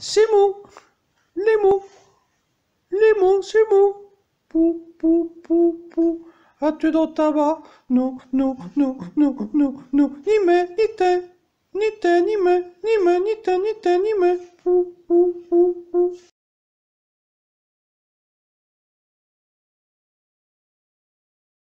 c'est mou. Les mots. Les mots, c'est mou. Pou, pou, pou, pou. As-tu dans ta bas Non, non, non, non, non, non. Ni mais, ni te. Ni te, ni mais, ni mais, ni te, ni te, ni mais. Pou, pou.